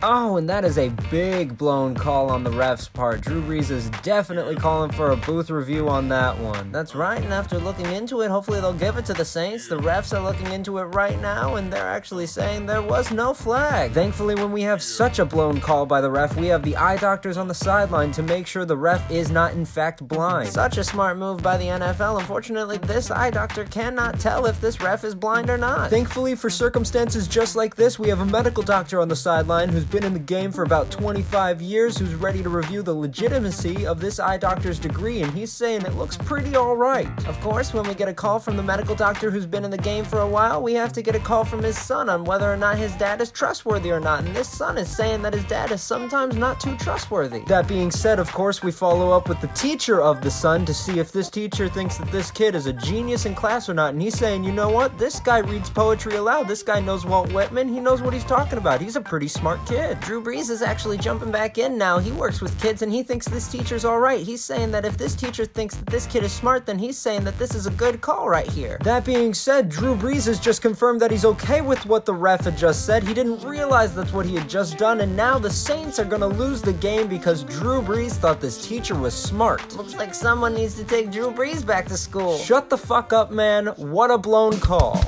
Oh, and that is a big blown call on the ref's part. Drew Brees is definitely calling for a booth review on that one. That's right, and after looking into it, hopefully they'll give it to the Saints. The refs are looking into it right now, and they're actually saying there was no flag. Thankfully, when we have such a blown call by the ref, we have the eye doctors on the sideline to make sure the ref is not in fact blind. Such a smart move by the NFL. Unfortunately, this eye doctor cannot tell if this ref is blind or not. Thankfully, for circumstances just like this, we have a medical doctor on the sideline who's been in the game for about 25 years who's ready to review the legitimacy of this eye doctor's degree, and he's saying it looks pretty alright. Of course, when we get a call from the medical doctor who's been in the game for a while, we have to get a call from his son on whether or not his dad is trustworthy or not, and this son is saying that his dad is sometimes not too trustworthy. That being said, of course, we follow up with the teacher of the son to see if this teacher thinks that this kid is a genius in class or not, and he's saying, you know what, this guy reads poetry aloud, this guy knows Walt Whitman, he knows what he's talking about, he's a pretty smart kid. Drew Drew Brees is actually jumping back in now. He works with kids and he thinks this teacher's alright. He's saying that if this teacher thinks that this kid is smart, then he's saying that this is a good call right here. That being said, Drew Brees has just confirmed that he's okay with what the ref had just said. He didn't realize that's what he had just done, and now the Saints are gonna lose the game because Drew Brees thought this teacher was smart. Looks like someone needs to take Drew Brees back to school. Shut the fuck up, man. What a blown call.